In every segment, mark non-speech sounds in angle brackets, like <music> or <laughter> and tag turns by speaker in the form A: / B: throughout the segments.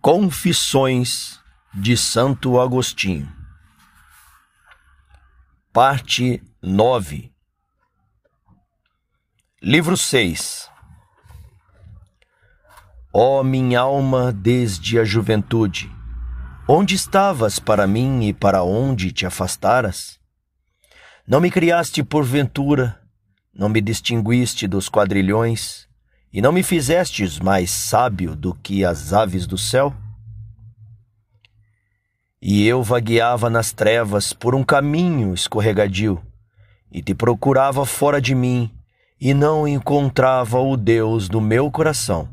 A: Confissões de Santo Agostinho, Parte 9, Livro 6 Ó oh, minha alma desde a juventude, onde estavas para mim e para onde te afastaras? Não me criaste por ventura, não me distinguiste dos quadrilhões, e não me fizestes mais sábio do que as aves do céu? E eu vagueava nas trevas por um caminho escorregadio, e te procurava fora de mim, e não encontrava o Deus do meu coração.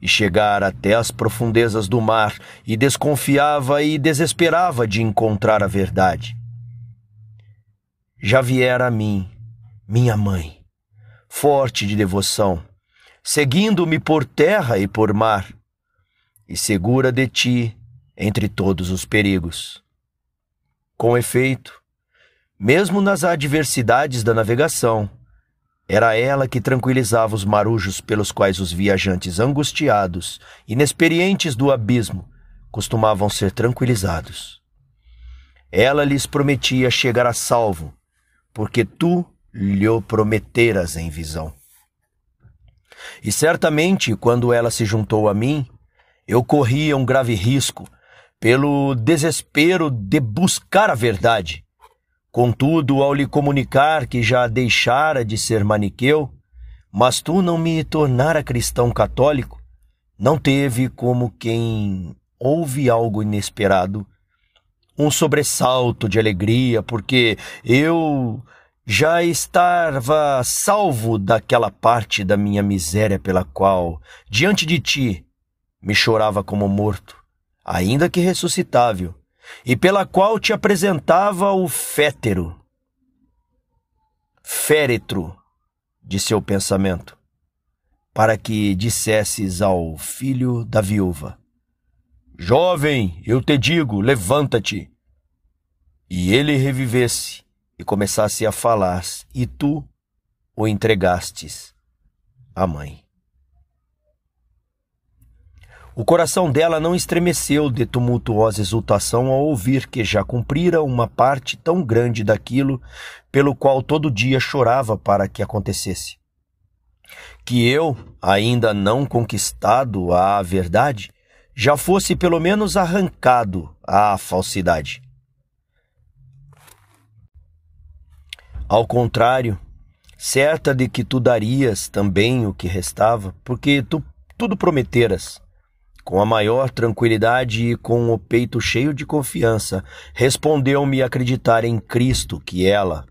A: E chegara até as profundezas do mar, e desconfiava e desesperava de encontrar a verdade. Já viera a mim, minha mãe, forte de devoção, seguindo-me por terra e por mar, e segura de ti entre todos os perigos. Com efeito, mesmo nas adversidades da navegação, era ela que tranquilizava os marujos pelos quais os viajantes angustiados, inexperientes do abismo, costumavam ser tranquilizados. Ela lhes prometia chegar a salvo, porque tu lhe prometeras em visão. E certamente, quando ela se juntou a mim, eu corria um grave risco, pelo desespero de buscar a verdade. Contudo, ao lhe comunicar que já deixara de ser maniqueu, mas tu não me tornara cristão católico, não teve como quem ouve algo inesperado um sobressalto de alegria, porque eu já estava salvo daquela parte da minha miséria pela qual, diante de ti, me chorava como morto, ainda que ressuscitável, e pela qual te apresentava o fétero, féretro de seu pensamento, para que dissesses ao filho da viúva: Jovem, eu te digo, levanta-te. E ele revivesse e começasse a falar, e tu o entregastes à mãe. O coração dela não estremeceu de tumultuosa exultação ao ouvir que já cumprira uma parte tão grande daquilo pelo qual todo dia chorava para que acontecesse. Que eu, ainda não conquistado à verdade, já fosse pelo menos arrancado à falsidade. Ao contrário, certa de que tu darias também o que restava, porque tu tudo prometeras. Com a maior tranquilidade e com o peito cheio de confiança, respondeu-me acreditar em Cristo que ela,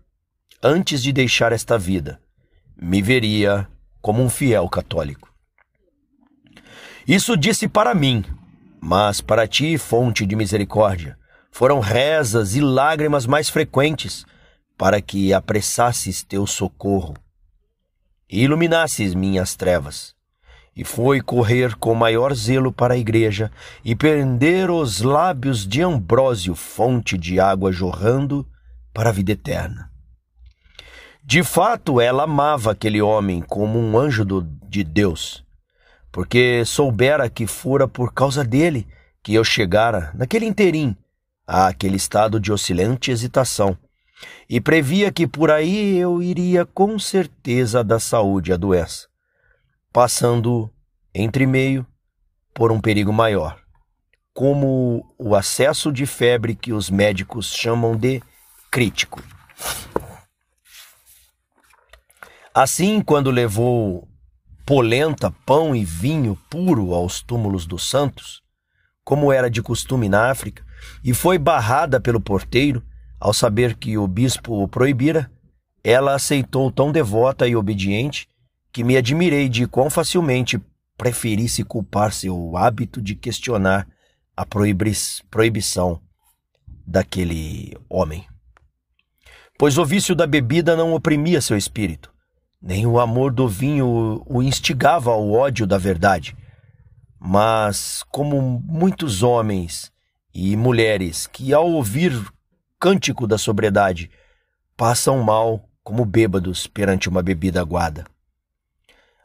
A: antes de deixar esta vida, me veria como um fiel católico. Isso disse para mim, mas para ti, fonte de misericórdia, foram rezas e lágrimas mais frequentes para que apressasses teu socorro e iluminasses minhas trevas. E foi correr com maior zelo para a igreja e prender os lábios de Ambrósio, fonte de água jorrando para a vida eterna. De fato, ela amava aquele homem como um anjo do, de Deus, porque soubera que fora por causa dele que eu chegara, naquele interim, àquele estado de oscilante hesitação e previa que por aí eu iria com certeza da saúde à doença, passando entre meio por um perigo maior, como o acesso de febre que os médicos chamam de crítico. Assim, quando levou polenta, pão e vinho puro aos túmulos dos santos, como era de costume na África, e foi barrada pelo porteiro, ao saber que o bispo o proibira, ela aceitou tão devota e obediente que me admirei de quão facilmente preferisse culpar seu hábito de questionar a proibição daquele homem. Pois o vício da bebida não oprimia seu espírito, nem o amor do vinho o instigava ao ódio da verdade. Mas, como muitos homens e mulheres que, ao ouvir cântico da sobriedade, passam mal como bêbados perante uma bebida aguada.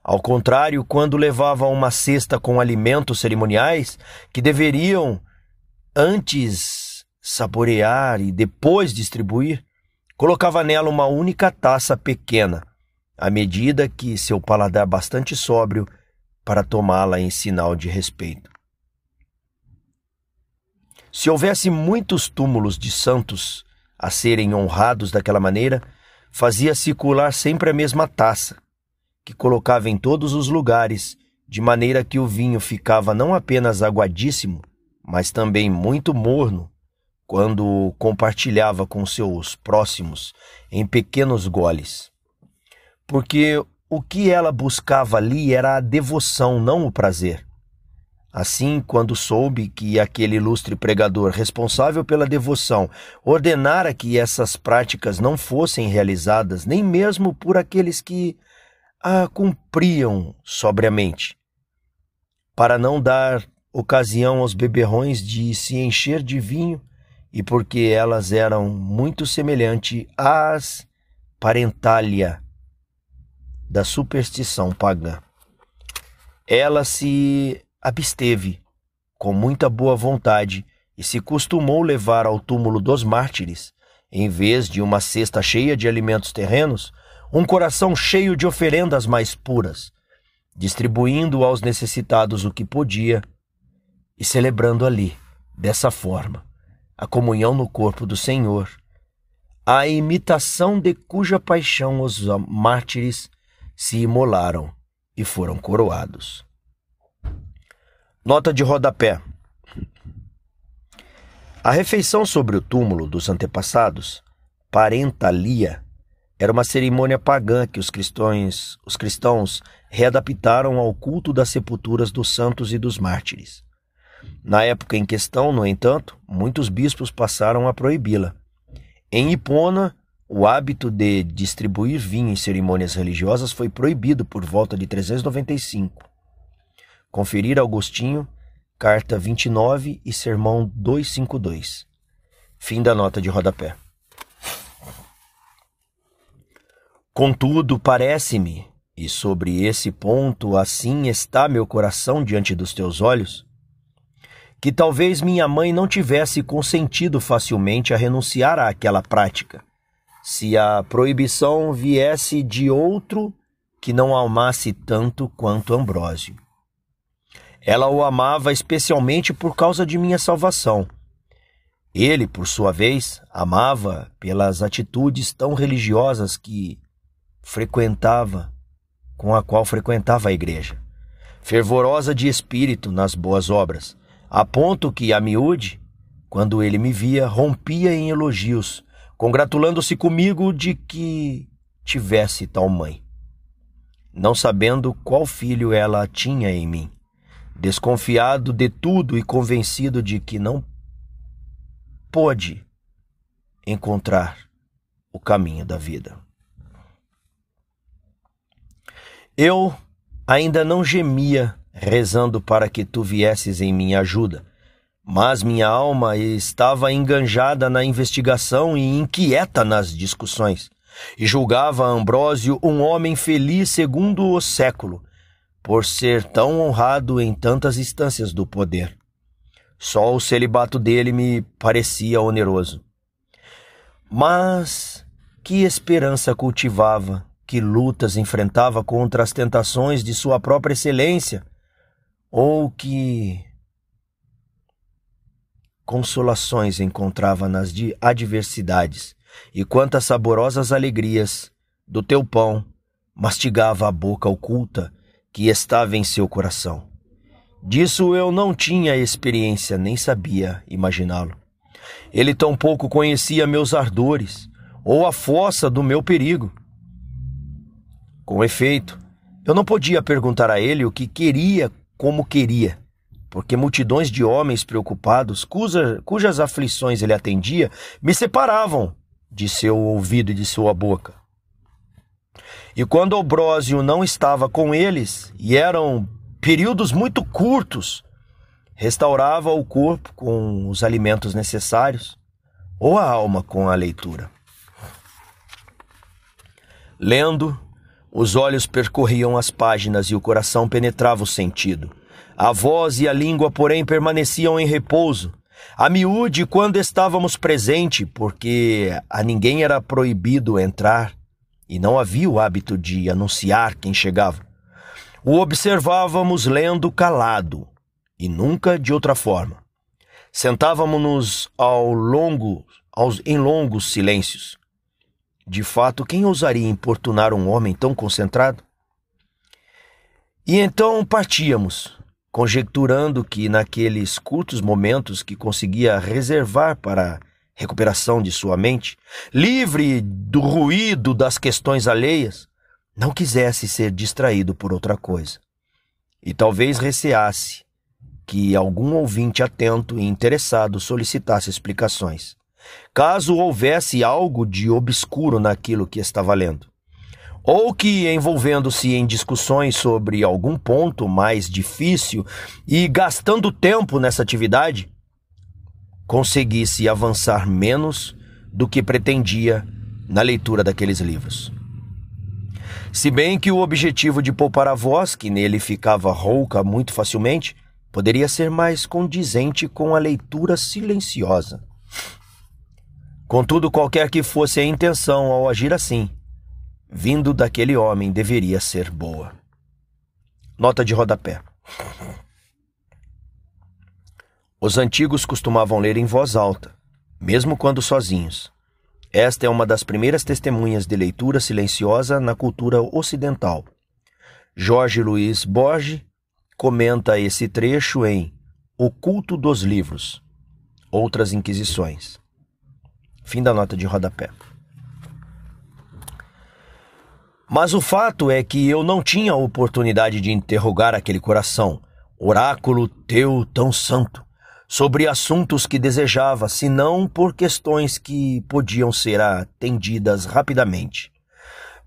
A: Ao contrário, quando levava uma cesta com alimentos cerimoniais, que deveriam antes saborear e depois distribuir, colocava nela uma única taça pequena, à medida que seu paladar bastante sóbrio para tomá-la em sinal de respeito. Se houvesse muitos túmulos de santos a serem honrados daquela maneira, fazia circular sempre a mesma taça, que colocava em todos os lugares, de maneira que o vinho ficava não apenas aguadíssimo, mas também muito morno, quando compartilhava com seus próximos em pequenos goles. Porque o que ela buscava ali era a devoção, não o prazer. Assim, quando soube que aquele ilustre pregador responsável pela devoção ordenara que essas práticas não fossem realizadas nem mesmo por aqueles que a cumpriam sobriamente, para não dar ocasião aos beberrões de se encher de vinho e porque elas eram muito semelhantes às parentalha da superstição pagã. Ela se absteve, com muita boa vontade, e se costumou levar ao túmulo dos mártires, em vez de uma cesta cheia de alimentos terrenos, um coração cheio de oferendas mais puras, distribuindo aos necessitados o que podia e celebrando ali, dessa forma, a comunhão no corpo do Senhor, a imitação de cuja paixão os mártires se imolaram e foram coroados. Nota de rodapé. A refeição sobre o túmulo dos antepassados, parentalia, era uma cerimônia pagã que os cristãos, os cristãos readaptaram ao culto das sepulturas dos santos e dos mártires. Na época em questão, no entanto, muitos bispos passaram a proibi-la. Em Hipona, o hábito de distribuir vinho em cerimônias religiosas foi proibido por volta de 395. Conferir Agostinho, carta 29 e sermão 252. Fim da nota de rodapé. Contudo, parece-me, e sobre esse ponto assim está meu coração diante dos teus olhos, que talvez minha mãe não tivesse consentido facilmente a renunciar àquela prática, se a proibição viesse de outro que não amasse tanto quanto Ambrósio. Ela o amava especialmente por causa de minha salvação. Ele, por sua vez, amava pelas atitudes tão religiosas que frequentava, com a qual frequentava a igreja. Fervorosa de espírito nas boas obras, a ponto que, a miúde, quando ele me via, rompia em elogios, congratulando-se comigo de que tivesse tal mãe, não sabendo qual filho ela tinha em mim desconfiado de tudo e convencido de que não pôde encontrar o caminho da vida. Eu ainda não gemia rezando para que tu viesses em minha ajuda, mas minha alma estava enganjada na investigação e inquieta nas discussões, e julgava Ambrósio um homem feliz segundo o século, por ser tão honrado em tantas instâncias do poder. Só o celibato dele me parecia oneroso. Mas que esperança cultivava, que lutas enfrentava contra as tentações de sua própria excelência, ou que consolações encontrava nas adversidades, e quantas saborosas alegrias do teu pão mastigava a boca oculta que estava em seu coração. Disso eu não tinha experiência, nem sabia imaginá-lo. Ele tampouco conhecia meus ardores ou a fossa do meu perigo. Com efeito, eu não podia perguntar a ele o que queria como queria, porque multidões de homens preocupados, cuja, cujas aflições ele atendia, me separavam de seu ouvido e de sua boca. E quando Obrósio não estava com eles, e eram períodos muito curtos, restaurava o corpo com os alimentos necessários, ou a alma com a leitura. Lendo, Os olhos percorriam as páginas e o coração penetrava o sentido. A voz e a língua, porém, permaneciam em repouso. A miúde, quando estávamos presente, porque a ninguém era proibido entrar e não havia o hábito de anunciar quem chegava. O observávamos lendo calado e nunca de outra forma. Sentávamos-nos ao longo, aos, em longos silêncios. De fato, quem ousaria importunar um homem tão concentrado? E então partíamos, conjecturando que naqueles curtos momentos que conseguia reservar para recuperação de sua mente, livre do ruído das questões alheias, não quisesse ser distraído por outra coisa. E talvez receasse que algum ouvinte atento e interessado solicitasse explicações, caso houvesse algo de obscuro naquilo que estava lendo ou que, envolvendo-se em discussões sobre algum ponto mais difícil e gastando tempo nessa atividade, conseguisse avançar menos do que pretendia na leitura daqueles livros. Se bem que o objetivo de poupar a voz, que nele ficava rouca muito facilmente, poderia ser mais condizente com a leitura silenciosa. Contudo, qualquer que fosse a intenção ao agir assim, vindo daquele homem deveria ser boa. Nota de rodapé. Os antigos costumavam ler em voz alta, mesmo quando sozinhos. Esta é uma das primeiras testemunhas de leitura silenciosa na cultura ocidental. Jorge Luiz Borges comenta esse trecho em O Culto dos Livros, Outras Inquisições. Fim da nota de rodapé. Mas o fato é que eu não tinha oportunidade de interrogar aquele coração, oráculo teu tão santo, sobre assuntos que desejava, senão por questões que podiam ser atendidas rapidamente.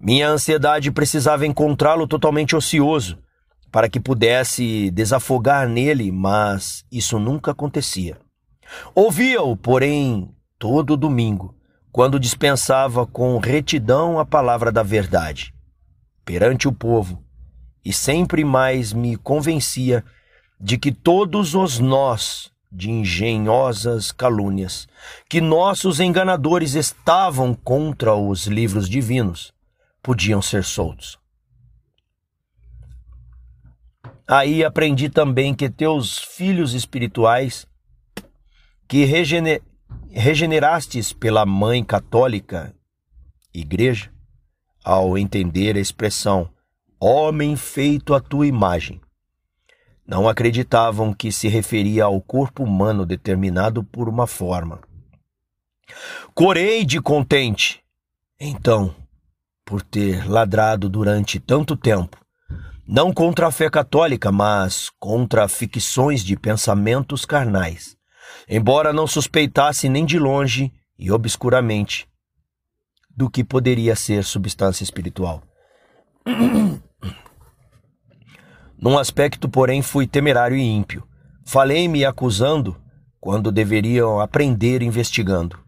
A: Minha ansiedade precisava encontrá-lo totalmente ocioso, para que pudesse desafogar nele, mas isso nunca acontecia. Ouvia-o, porém, todo domingo, quando dispensava com retidão a palavra da verdade perante o povo, e sempre mais me convencia de que todos os nós de engenhosas calúnias, que nossos enganadores estavam contra os livros divinos, podiam ser soltos. Aí aprendi também que teus filhos espirituais, que regener regenerastes pela Mãe Católica, Igreja, ao entender a expressão homem feito à tua imagem. Não acreditavam que se referia ao corpo humano determinado por uma forma. Corei de contente, então, por ter ladrado durante tanto tempo, não contra a fé católica, mas contra ficções de pensamentos carnais, embora não suspeitasse nem de longe e obscuramente do que poderia ser substância espiritual. <clears throat> Num aspecto, porém, fui temerário e ímpio. Falei-me acusando quando deveriam aprender investigando.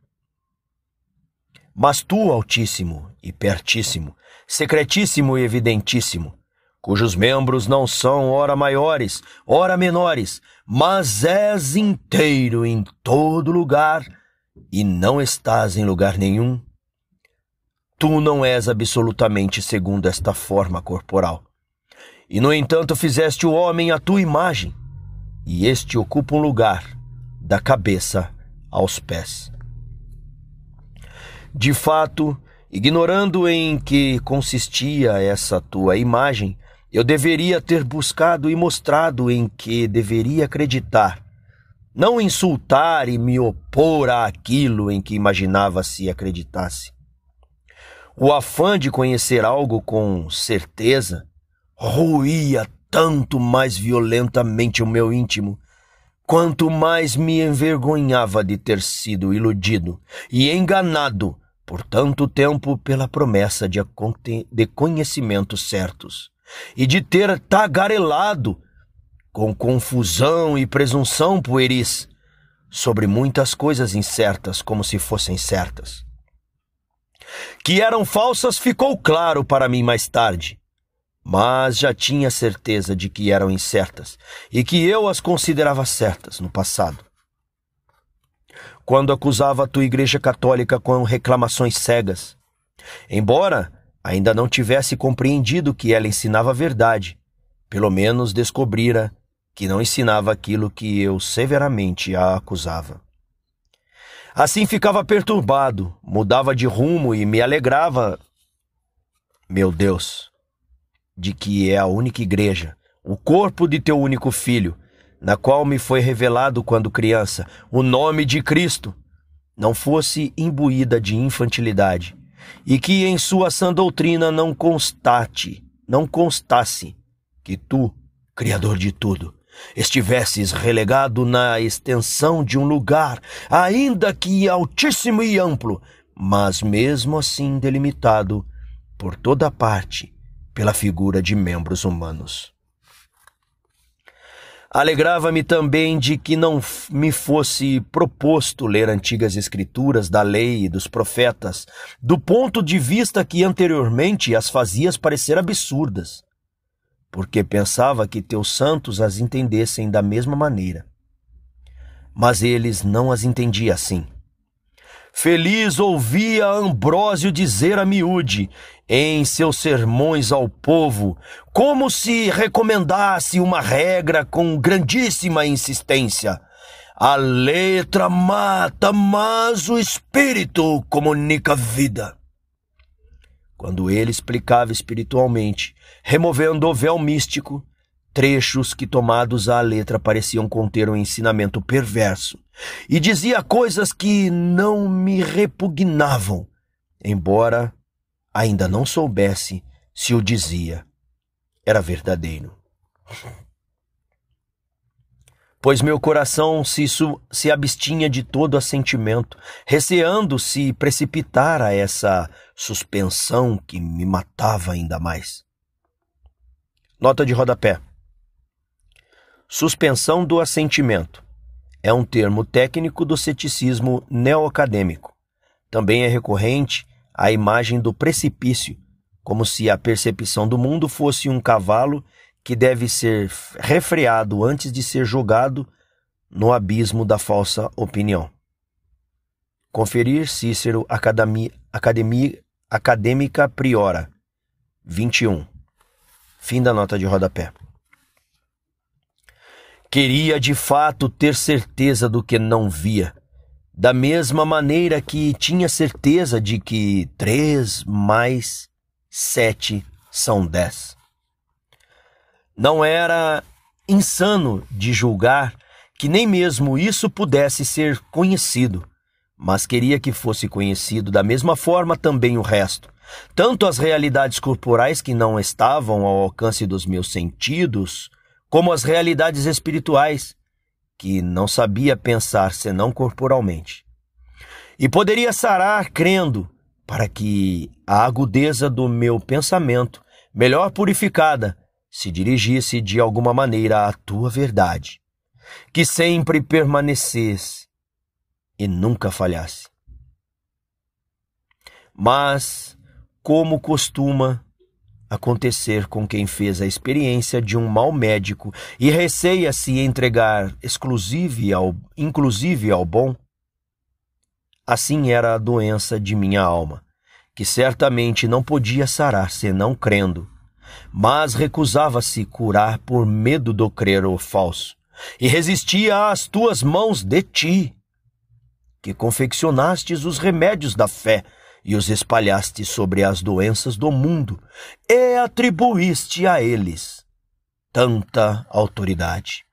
A: Mas tu, Altíssimo e Pertíssimo, Secretíssimo e Evidentíssimo, cujos membros não são ora maiores, ora menores, mas és inteiro em todo lugar e não estás em lugar nenhum, Tu não és absolutamente segundo esta forma corporal. E, no entanto, fizeste o homem à tua imagem, e este ocupa um lugar da cabeça aos pés. De fato, ignorando em que consistia essa tua imagem, eu deveria ter buscado e mostrado em que deveria acreditar, não insultar e me opor àquilo em que imaginava se acreditasse. O afã de conhecer algo com certeza ruía tanto mais violentamente o meu íntimo, quanto mais me envergonhava de ter sido iludido e enganado por tanto tempo pela promessa de, conhecimentos certos e de ter tagarelado com confusão e presunção pueris sobre muitas coisas incertas como se fossem certas. Que eram falsas ficou claro para mim mais tarde, mas já tinha certeza de que eram incertas e que eu as considerava certas no passado. Quando acusava a tua Igreja Católica com reclamações cegas, embora ainda não tivesse compreendido que ela ensinava a verdade, pelo menos descobrira que não ensinava aquilo que eu severamente a acusava. Assim ficava perturbado, mudava de rumo e me alegrava, meu Deus, de que é a única igreja, o corpo de teu único filho, na qual me foi revelado quando criança o nome de Cristo, não fosse imbuída de infantilidade, e que em sua sã doutrina não constate, não constasse que tu, Criador de tudo, estivesses relegado na extensão de um lugar, ainda que altíssimo e amplo, mas mesmo assim delimitado por toda parte pela figura de membros humanos. Alegrava-me também de que não me fosse proposto ler antigas escrituras da lei e dos profetas, do ponto de vista que anteriormente as fazias parecer absurdas, porque pensava que teus santos as entendessem da mesma maneira. Mas eles não as entendiam assim. Feliz ouvia Ambrósio dizer a miúde, em seus sermões ao povo, como se recomendasse uma regra com grandíssima insistência. A letra mata, mas o espírito comunica vida. Quando ele explicava espiritualmente, removendo o véu místico, trechos que tomados à letra pareciam conter um ensinamento perverso, e dizia coisas que não me repugnavam, embora ainda não soubesse se o dizia era verdadeiro. Pois meu coração se, se abstinha de todo assentimento, receando se precipitar a essa suspensão que me matava ainda mais. Nota de rodapé. Suspensão do assentimento é um termo técnico do ceticismo neoacadêmico. Também é recorrente a imagem do precipício, como se a percepção do mundo fosse um cavalo que deve ser refreado antes de ser jogado no abismo da falsa opinião. Conferir Cícero Academia, Acadêmica Priora, 21. Fim da nota de rodapé. Queria de fato ter certeza do que não via, da mesma maneira que tinha certeza de que três mais sete são dez. Não era insano de julgar que nem mesmo isso pudesse ser conhecido, mas queria que fosse conhecido da mesma forma também o resto, tanto as realidades corporais que não estavam ao alcance dos meus sentidos, como as realidades espirituais que não sabia pensar senão corporalmente. E poderia sarar crendo, para que a agudeza do meu pensamento, melhor purificada, se dirigisse de alguma maneira à tua verdade, que sempre permanecesse e nunca falhasse. Mas, como costuma, acontecer com quem fez a experiência de um mal médico e receia se entregar exclusive ao, inclusive ao bom? Assim era a doença de minha alma, que certamente não podia sarar senão crendo, mas recusava-se curar por medo do crer o falso, e resistia às tuas mãos de ti, que confeccionastes os remédios da fé, e os espalhaste sobre as doenças do mundo e atribuíste a eles tanta autoridade.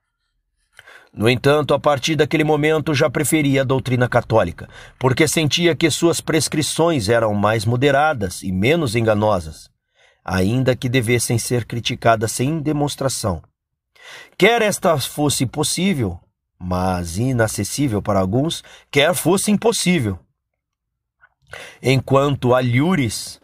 A: No entanto, a partir daquele momento já preferia a doutrina católica, porque sentia que suas prescrições eram mais moderadas e menos enganosas, ainda que devessem ser criticadas sem demonstração. Quer esta fosse possível, mas inacessível para alguns, quer fosse impossível. Enquanto a Lures,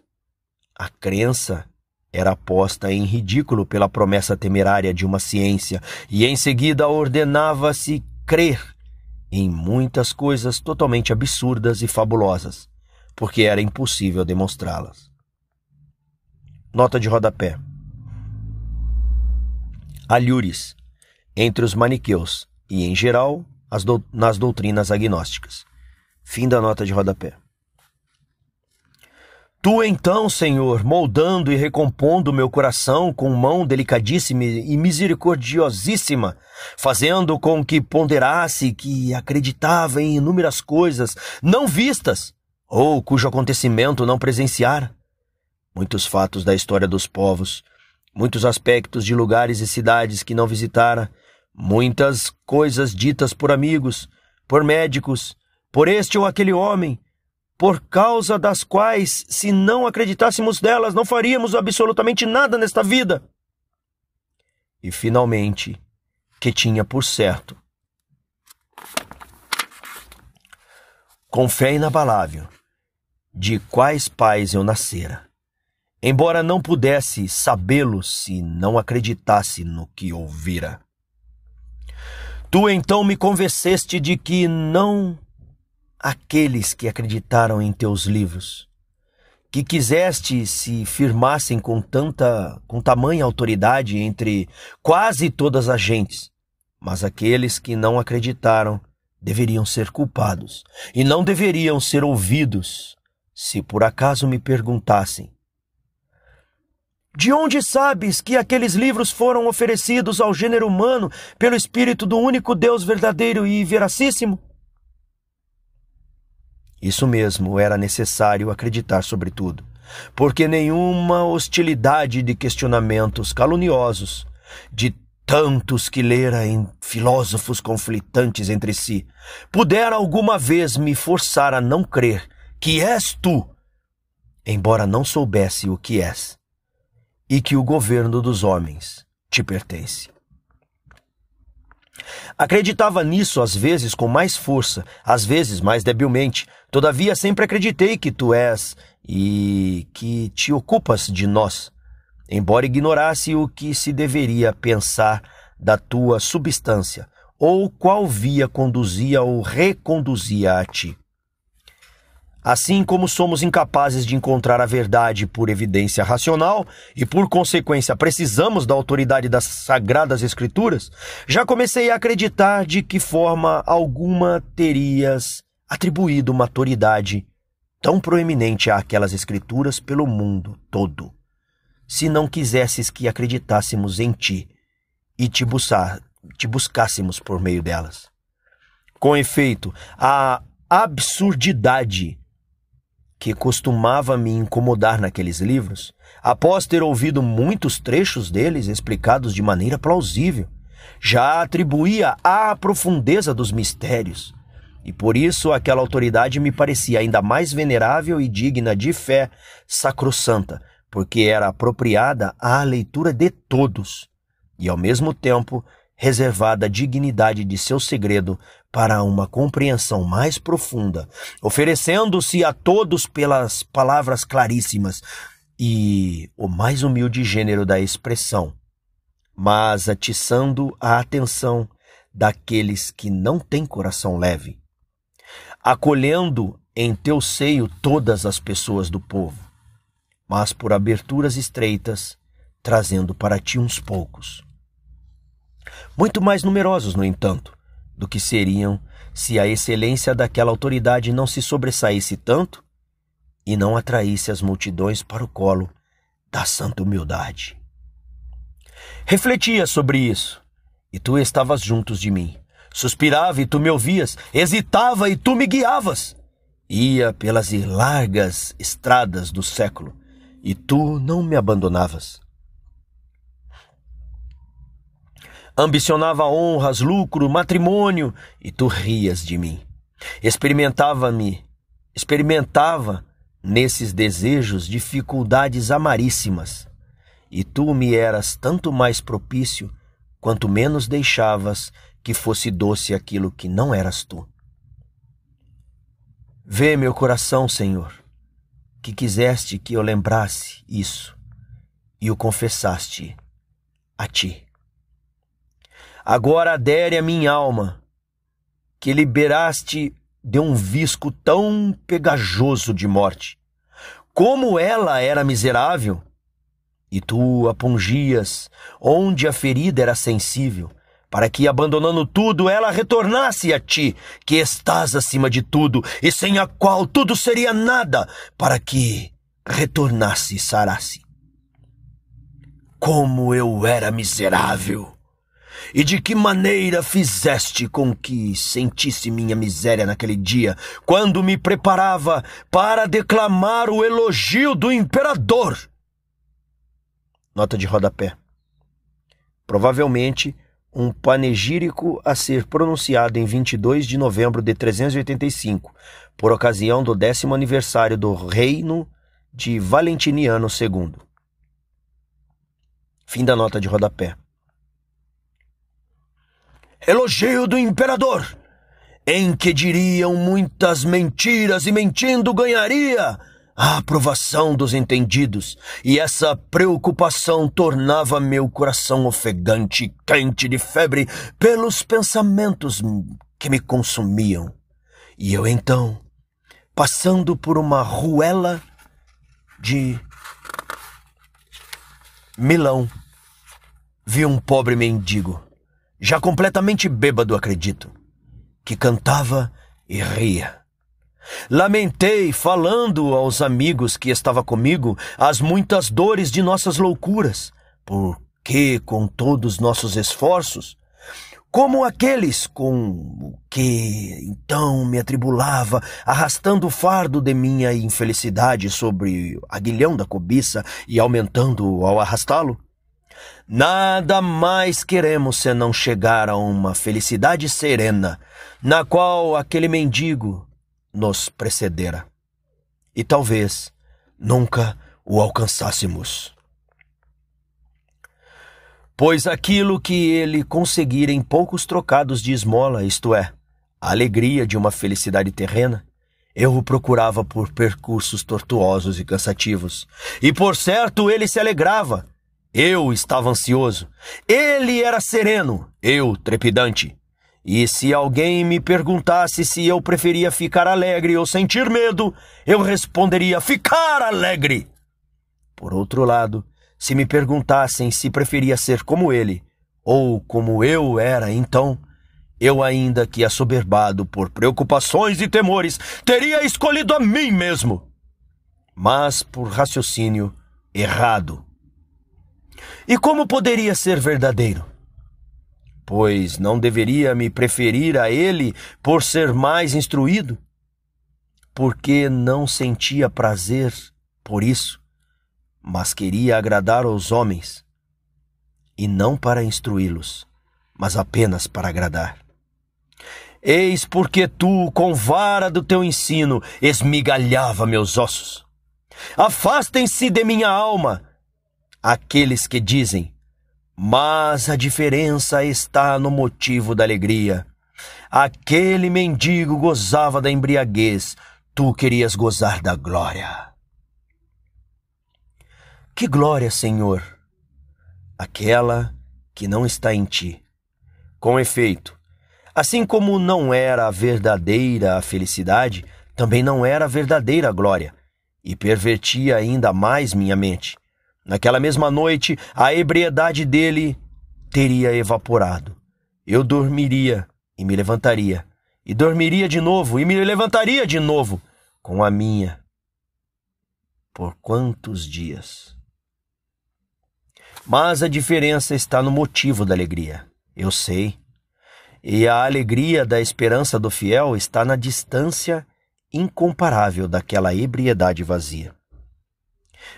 A: a crença era posta em ridículo pela promessa temerária de uma ciência e em seguida ordenava-se crer em muitas coisas totalmente absurdas e fabulosas, porque era impossível demonstrá-las. Nota de rodapé. Alhures, entre os maniqueus e, em geral, do, nas doutrinas agnósticas. Fim da nota de rodapé. Tu então, Senhor, moldando e recompondo meu coração com mão delicadíssima e misericordiosíssima, fazendo com que ponderasse que acreditava em inúmeras coisas não vistas, ou cujo acontecimento não presenciara. Muitos fatos da história dos povos, muitos aspectos de lugares e cidades que não visitara, muitas coisas ditas por amigos, por médicos, por este ou aquele homem, por causa das quais, se não acreditássemos delas, não faríamos absolutamente nada nesta vida. E finalmente, que tinha por certo, com fé inabalável, de quais pais eu nascera, embora não pudesse sabê-lo se não acreditasse no que ouvira. Tu então me convenceste de que não aqueles que acreditaram em teus livros, que quiseste se firmassem com tanta, com tamanha autoridade entre quase todas as gentes, mas aqueles que não acreditaram deveriam ser culpados e não deveriam ser ouvidos se por acaso me perguntassem: De onde sabes que aqueles livros foram oferecidos ao gênero humano pelo Espírito do único Deus verdadeiro e veracíssimo? Isso mesmo, era necessário acreditar sobretudo, porque nenhuma hostilidade de questionamentos caluniosos, de tantos que lera em filósofos conflitantes entre si, pudera alguma vez me forçar a não crer que és tu, embora não soubesse o que és, e que o governo dos homens te pertence. Acreditava nisso às vezes com mais força, às vezes mais debilmente. Todavia sempre acreditei que tu és e que te ocupas de nós, embora ignorasse o que se deveria pensar da tua substância, ou qual via conduzia ou reconduzia a ti. Assim como somos incapazes de encontrar a verdade por evidência racional e, por consequência, precisamos da autoridade das sagradas Escrituras, já comecei a acreditar de que forma alguma terias atribuído uma autoridade tão proeminente àquelas Escrituras pelo mundo todo, se não quisesses que acreditássemos em ti e te, buscar, te buscássemos por meio delas. Com efeito, a absurdidade que costumava me incomodar naqueles livros, após ter ouvido muitos trechos deles explicados de maneira plausível, já atribuía à profundeza dos mistérios, e por isso aquela autoridade me parecia ainda mais venerável e digna de fé sacrossanta, porque era apropriada à leitura de todos, e ao mesmo tempo reservada a dignidade de seu segredo para uma compreensão mais profunda, oferecendo-se a todos pelas palavras claríssimas e o mais humilde gênero da expressão, mas atiçando a atenção daqueles que não têm coração leve, acolhendo em teu seio todas as pessoas do povo, mas por aberturas estreitas, trazendo para ti uns poucos. Muito mais numerosos, no entanto, do que seriam se a excelência daquela autoridade não se sobressaísse tanto e não atraísse as multidões para o colo da santa humildade. Refletia sobre isso, e tu estavas juntos de mim. Suspirava e tu me ouvias, hesitava e tu me guiavas. Ia pelas largas estradas do século, e tu não me abandonavas. ambicionava honras, lucro, matrimônio, e tu rias de mim. Experimentava-me, experimentava nesses desejos dificuldades amaríssimas, e tu me eras tanto mais propício quanto menos deixavas que fosse doce aquilo que não eras tu. Vê meu coração, Senhor, que quiseste que eu lembrasse isso e o confessaste a ti. Agora adere a minha alma, que liberaste de um visco tão pegajoso de morte. Como ela era miserável! E tu a pungias onde a ferida era sensível, para que, abandonando tudo, ela retornasse a ti, que estás acima de tudo, e sem a qual tudo seria nada, para que retornasse sarasse. Como eu era miserável! E de que maneira fizeste com que sentisse minha miséria naquele dia, quando me preparava para declamar o elogio do imperador? Nota de rodapé. Provavelmente um panegírico a ser pronunciado em 22 de novembro de 385, por ocasião do décimo aniversário do reino de Valentiniano II. Fim da nota de rodapé. Elogio do imperador, em que diriam muitas mentiras e mentindo ganharia a aprovação dos entendidos, e essa preocupação tornava meu coração ofegante e quente de febre pelos pensamentos que me consumiam. E eu então, passando por uma ruela de Milão, vi um pobre mendigo, já completamente bêbado, acredito, que cantava e ria. Lamentei, falando aos amigos que estava comigo, as muitas dores de nossas loucuras, porque com todos nossos esforços, como aqueles com que então me atribulava, arrastando o fardo de minha infelicidade sobre o aguilhão da cobiça e aumentando ao arrastá-lo? Nada mais queremos senão chegar a uma felicidade serena, na qual aquele mendigo, nos precedera. E talvez nunca o alcançássemos. Pois aquilo que ele conseguira em poucos trocados de esmola, isto é, a alegria de uma felicidade terrena, eu o procurava por percursos tortuosos e cansativos. E por certo ele se alegrava. Eu estava ansioso. Ele era sereno, eu trepidante. E se alguém me perguntasse se eu preferia ficar alegre ou sentir medo, eu responderia ficar alegre. Por outro lado, se me perguntassem se preferia ser como ele ou como eu era então, eu, ainda que assoberbado por preocupações e temores, teria escolhido a mim mesmo. Mas por raciocínio errado. E como poderia ser verdadeiro? Pois não deveria me preferir a ele por ser mais instruído? Porque não sentia prazer por isso, mas queria agradar aos homens, e não para instruí-los, mas apenas para agradar. Eis porque tu, com vara do teu ensino, esmigalhava meus ossos. Afastem-se de minha alma aqueles que dizem: mas a diferença está no motivo da alegria. Aquele mendigo gozava da embriaguez, tu querias gozar da glória. Que glória, Senhor? Aquela que não está em ti. Com efeito, assim como não era a verdadeira a felicidade, também não era a verdadeira glória, e pervertia ainda mais minha mente. Naquela mesma noite, a ebriedade dele teria evaporado. Eu dormiria e me levantaria, e dormiria de novo e me levantaria de novo com a minha. Por quantos dias? Mas a diferença está no motivo da alegria. Eu sei. E a alegria da esperança do fiel está na distância incomparável daquela ebriedade vazia.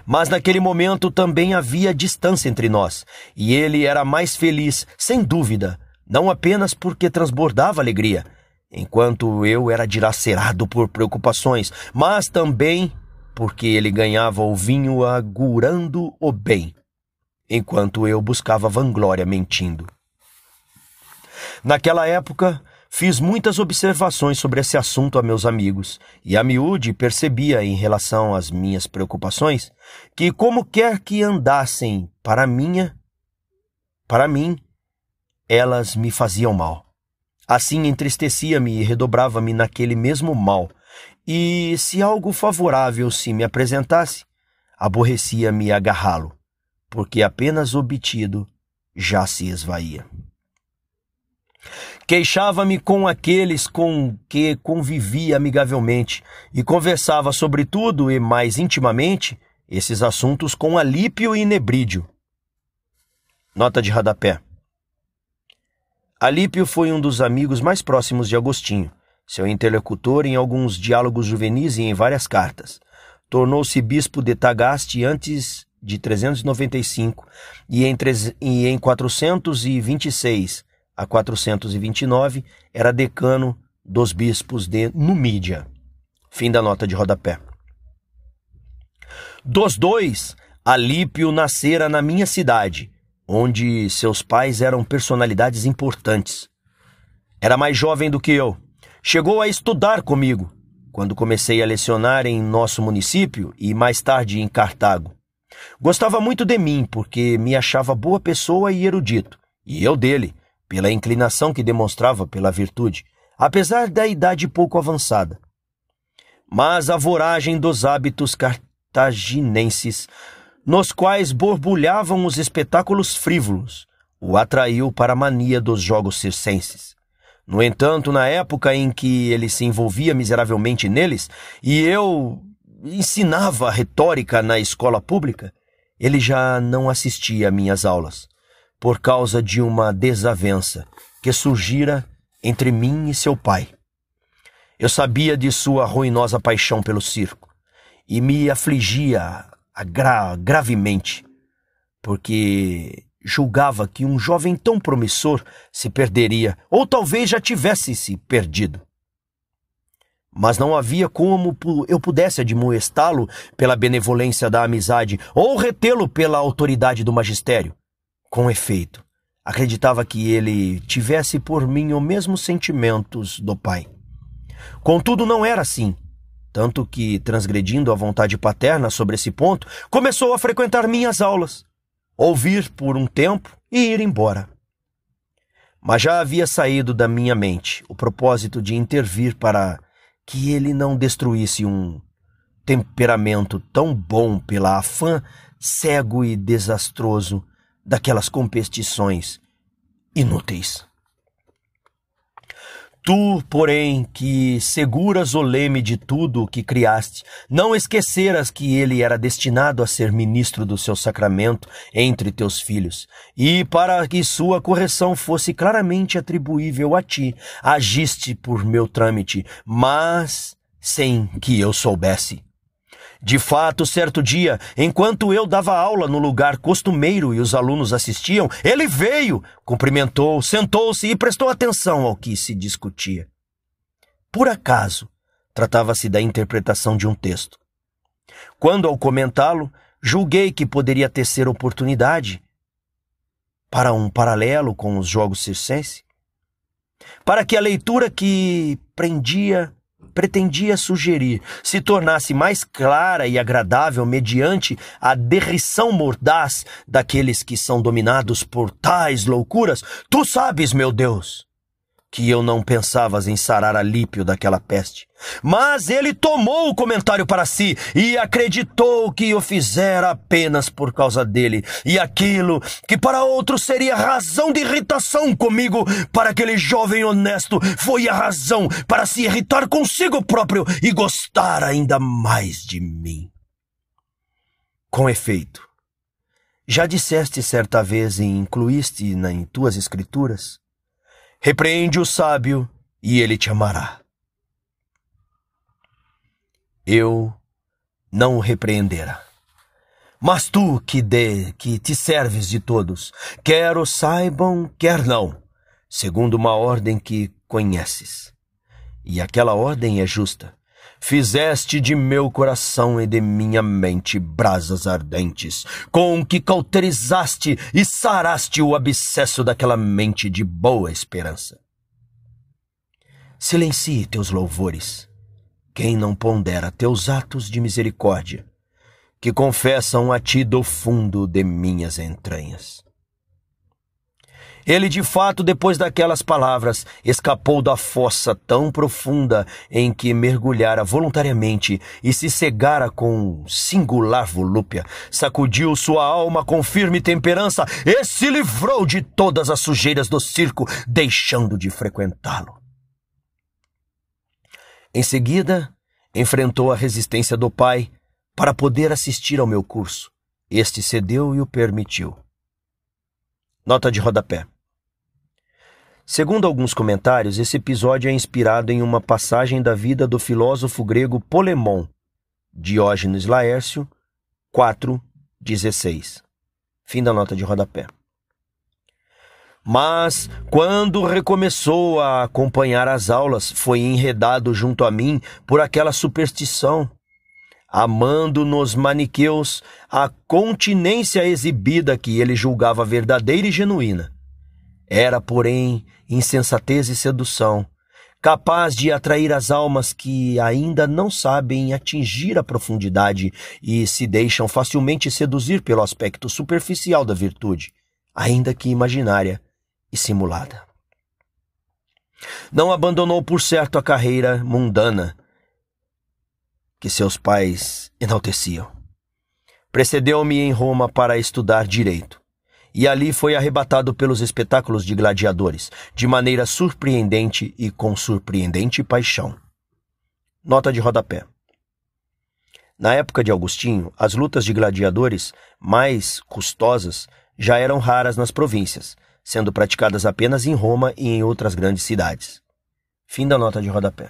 A: Mas naquele momento também havia distância entre nós, e ele era mais feliz, sem dúvida, não apenas porque transbordava alegria, enquanto eu era dilacerado por preocupações, mas também porque ele ganhava o vinho agurando o bem, enquanto eu buscava vanglória mentindo. Naquela época, Fiz muitas observações sobre esse assunto a meus amigos, e a miúde percebia em relação às minhas preocupações que como quer que andassem para minha, para mim, elas me faziam mal. Assim entristecia-me e redobrava-me naquele mesmo mal. E se algo favorável se me apresentasse, aborrecia-me agarrá-lo, porque apenas obtido já se esvaía. Queixava-me com aqueles com que convivia amigavelmente e conversava sobre tudo e mais intimamente esses assuntos com Alípio e Nebrídio. Nota de radapé. Alípio foi um dos amigos mais próximos de Agostinho, seu interlocutor em alguns diálogos juvenis e em várias cartas. Tornou-se bispo de Tagaste antes de 395 e em, e em 426 a 429 era decano dos bispos de Numídia. Fim da nota de rodapé. Dos dois, Alípio nascera na minha cidade onde seus pais eram personalidades importantes. Era mais jovem do que eu. Chegou a estudar comigo quando comecei a lecionar em nosso município e mais tarde em Cartago. Gostava muito de mim porque me achava boa pessoa e erudito, e eu dele, pela inclinação que demonstrava pela virtude, apesar da idade pouco avançada. Mas a voragem dos hábitos cartaginenses nos quais borbulhavam os espetáculos frívolos, o atraiu para a mania dos jogos circenses. No entanto, na época em que ele se envolvia miseravelmente neles, e eu ensinava retórica na escola pública, ele já não assistia a minhas aulas, por causa de uma desavença que surgira entre mim e seu pai. Eu sabia de sua ruinosa paixão pelo circo, e me afligia gra gravemente, porque julgava que um jovem tão promissor se perderia, ou talvez já tivesse se perdido. Mas não havia como eu pudesse admoestá-lo pela benevolência da amizade ou retê-lo pela autoridade do magistério. Com efeito, acreditava que ele tivesse por mim os mesmos sentimentos do pai. Contudo, não era assim tanto que, transgredindo a vontade paterna sobre esse ponto, começou a frequentar minhas aulas, ouvir por um tempo e ir embora. Mas já havia saído da minha mente o propósito de intervir para que ele não destruísse um temperamento tão bom pela afã cego e desastroso daquelas competições inúteis. Tu, porém, que seguras o leme de tudo o que criaste, não esqueceras que ele era destinado a ser ministro do seu sacramento entre teus filhos, e para que sua correção fosse claramente atribuível a ti, agiste por meu trâmite, mas sem que eu soubesse. De fato, certo dia, enquanto eu dava aula no lugar costumeiro e os alunos assistiam, ele veio, cumprimentou, sentou-se e prestou atenção ao que se discutia. Por acaso, tratava-se da interpretação de um texto. Quando, ao comentá-lo, julguei que poderia tecer oportunidade para um paralelo com os jogos circenses, para que a leitura que prendia pretendia sugerir se tornasse mais clara e agradável mediante a derrição mordaz daqueles que são dominados por tais loucuras, tu sabes, meu Deus, que eu não pensavas em sarar Alípio daquela peste. Mas ele tomou o comentário para si e acreditou que o fizera apenas por causa dele. E aquilo que para outro seria razão de irritação comigo, para aquele jovem honesto foi a razão para se irritar consigo próprio e gostar ainda mais de mim. Com efeito, já disseste certa vez e incluíste em tuas escrituras Repreende o sábio e ele te amará. Eu não o repreendera. Mas tu que que te serves de todos, quer o saibam, quer não, segundo uma ordem que conheces. E aquela ordem é justa. Fizeste de meu coração e de minha mente brasas ardentes, com que cauterizaste e saraste o abscesso daquela mente de boa esperança. Silencie teus louvores, quem não pondera teus atos de misericórdia, que confessam a ti do fundo de minhas entranhas. Ele, de fato, depois daquelas palavras, escapou da fossa tão profunda em que mergulhara voluntariamente e se cegara com singular volúpia, sacudiu sua alma com firme temperança e se livrou de todas as sujeiras do circo, deixando de frequentá-lo. Em seguida, enfrentou a resistência do pai para poder assistir ao meu curso. Este cedeu e o permitiu. Nota de rodapé. Segundo alguns comentários, esse episódio é inspirado em uma passagem da vida do filósofo grego Polemon, Diógenes Laércio, 4:16. Fim da nota de rodapé. Mas, quando recomeçou a acompanhar as aulas, foi enredado junto a mim por aquela superstição, amando nos maniqueus a continência exibida que ele julgava verdadeira e genuína. Era, porém, insensatez e sedução, capaz de atrair as almas que ainda não sabem atingir a profundidade e se deixam facilmente seduzir pelo aspecto superficial da virtude, ainda que imaginária e simulada. Não abandonou por certo a carreira mundana que seus pais enalteciam. Precedeu-me em Roma para estudar direito e ali foi arrebatado pelos espetáculos de gladiadores, de maneira surpreendente e com surpreendente paixão. Nota de rodapé. Na época de Augustinho, as lutas de gladiadores mais custosas já eram raras nas províncias, sendo praticadas apenas em Roma e em outras grandes cidades. Fim da nota de rodapé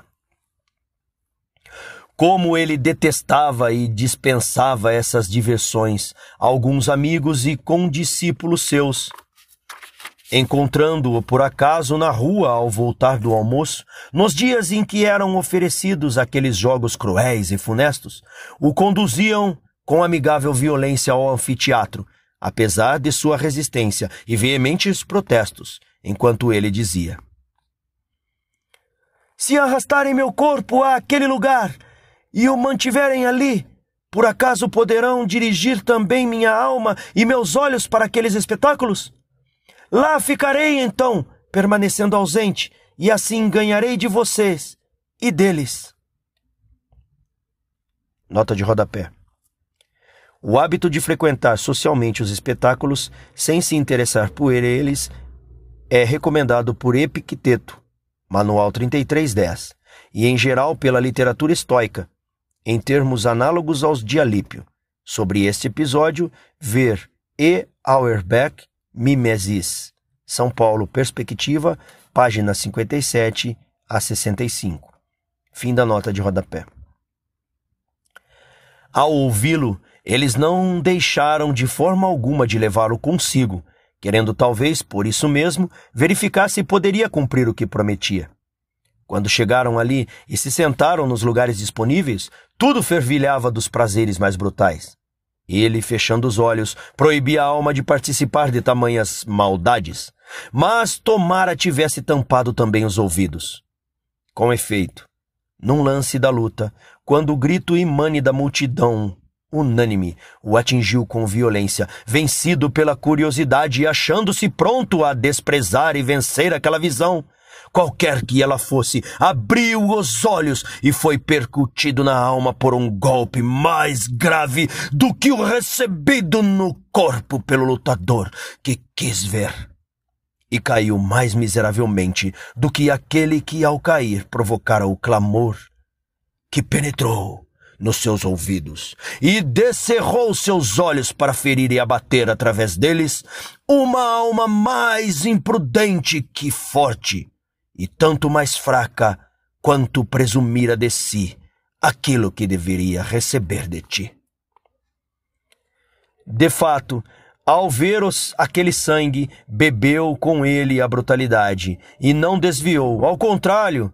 A: como ele detestava e dispensava essas diversões alguns amigos e condiscípulos seus. Encontrando-o por acaso na rua ao voltar do almoço, nos dias em que eram oferecidos aqueles jogos cruéis e funestos, o conduziam com amigável violência ao anfiteatro, apesar de sua resistência e veementes protestos, enquanto ele dizia: Se arrastarem meu corpo àquele lugar, e o mantiverem ali, por acaso poderão dirigir também minha alma e meus olhos para aqueles espetáculos? Lá ficarei então, permanecendo ausente, e assim ganharei de vocês e deles. Nota de rodapé. O hábito de frequentar socialmente os espetáculos sem se interessar por eles é recomendado por Epicteto, Manual 3310, e em geral pela literatura estoica, em termos análogos aos de Alípio. Sobre este episódio, ver E. Auerbach, Mimesis, São Paulo, Perspectiva, páginas 57 a 65. Fim da nota de rodapé. Ao ouvi-lo, eles não deixaram de forma alguma de levá-lo consigo, querendo talvez, por isso mesmo, verificar se poderia cumprir o que prometia. Quando chegaram ali e se sentaram nos lugares disponíveis, tudo fervilhava dos prazeres mais brutais. Ele, fechando os olhos, proibia a alma de participar de tamanhas maldades, mas tomara tivesse tampado também os ouvidos. Com efeito, num lance da luta, quando o grito imane da multidão unânime o atingiu com violência, vencido pela curiosidade e achando-se pronto a desprezar e vencer aquela visão, qualquer que ela fosse, abriu os olhos e foi percutido na alma por um golpe mais grave do que o recebido no corpo pelo lutador que quis ver. E caiu mais miseravelmente do que aquele que, ao cair, provocara o clamor que penetrou nos seus ouvidos e descerrou seus olhos para ferir e abater através deles uma alma mais imprudente que forte e tanto mais fraca quanto presumira de si aquilo que deveria receber de ti. De fato, ao ver os, aquele sangue, bebeu com ele a brutalidade e não desviou. Ao contrário,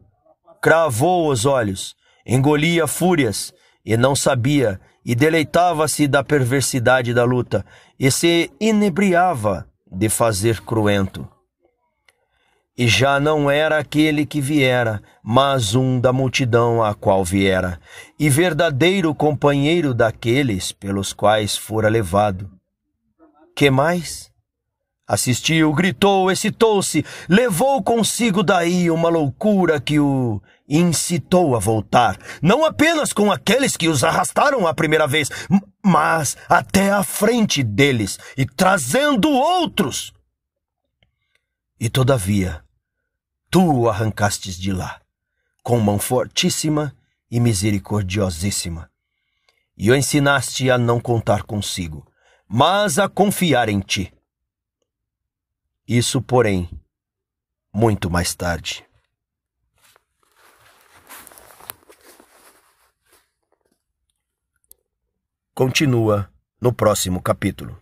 A: cravou os olhos, engolia fúrias e não sabia e deleitava-se da perversidade da luta e se inebriava de fazer cruento. E já não era aquele que viera, mas um da multidão a qual viera, e verdadeiro companheiro daqueles pelos quais fora levado. Que mais? Assistiu, gritou, excitou-se, levou consigo daí uma loucura que o incitou a voltar, não apenas com aqueles que os arrastaram a primeira vez, mas até à frente deles e trazendo outros. E todavia, tu o arrancastes de lá, com mão fortíssima e misericordiosíssima, e o ensinaste a não contar consigo, mas a confiar em ti. Isso, porém, muito mais tarde. Continua no próximo capítulo.